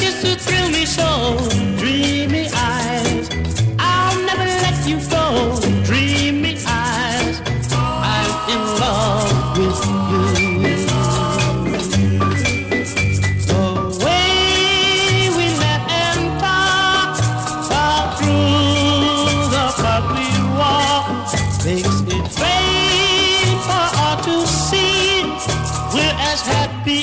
You to thrill me so. Dreamy eyes, I'll never let you go. Dreamy eyes, I'm in love with you. The way we and all through the park we makes it to see. We're as happy